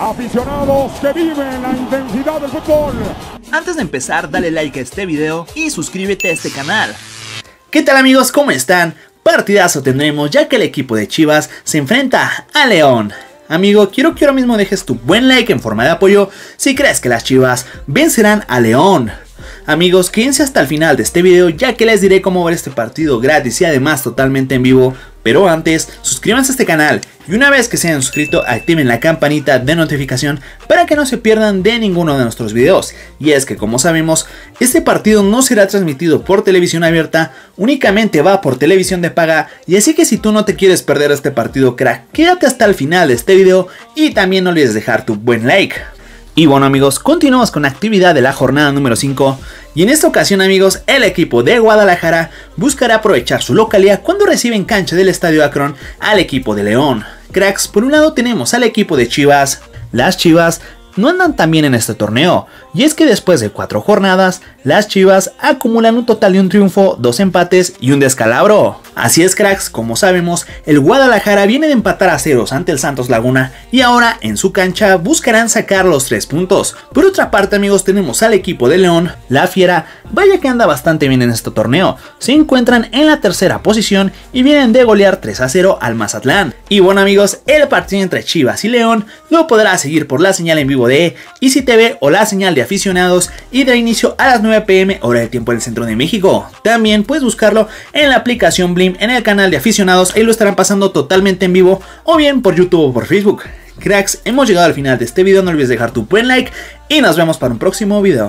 Aficionados que viven la intensidad del fútbol. Antes de empezar, dale like a este video y suscríbete a este canal. ¿Qué tal amigos? ¿Cómo están? Partidazo tendremos ya que el equipo de Chivas se enfrenta a León. Amigo, quiero que ahora mismo dejes tu buen like en forma de apoyo si crees que las Chivas vencerán a León. Amigos, quédense hasta el final de este video ya que les diré cómo ver este partido gratis y además totalmente en vivo. Pero antes, suscríbanse a este canal y una vez que se hayan suscrito activen la campanita de notificación para que no se pierdan de ninguno de nuestros videos. Y es que como sabemos, este partido no será transmitido por televisión abierta, únicamente va por televisión de paga y así que si tú no te quieres perder este partido crack, quédate hasta el final de este video y también no olvides dejar tu buen like. Y bueno amigos, continuamos con la actividad de la jornada número 5 y en esta ocasión amigos, el equipo de Guadalajara buscará aprovechar su localidad cuando recibe en cancha del Estadio Akron al equipo de León. Cracks, por un lado tenemos al equipo de Chivas, las Chivas no andan tan bien en este torneo, y es que después de cuatro jornadas, las Chivas acumulan un total de un triunfo, dos empates y un descalabro. Así es cracks, como sabemos, el Guadalajara viene de empatar a ceros ante el Santos Laguna y ahora en su cancha buscarán sacar los tres puntos. Por otra parte amigos tenemos al equipo de León, la Fiera, vaya que anda bastante bien en este torneo, se encuentran en la tercera posición y vienen de golear 3 a 0 al Mazatlán. Y bueno amigos, el partido entre Chivas y León lo podrá seguir por la señal en vivo de Easy TV o la señal de aficionados y de inicio a las 9 pm hora del tiempo del centro de México. También puedes buscarlo en la aplicación Blim en el canal de aficionados, ahí lo estarán pasando totalmente en vivo o bien por YouTube o por Facebook. Cracks, hemos llegado al final de este video, no olvides dejar tu buen like y nos vemos para un próximo video.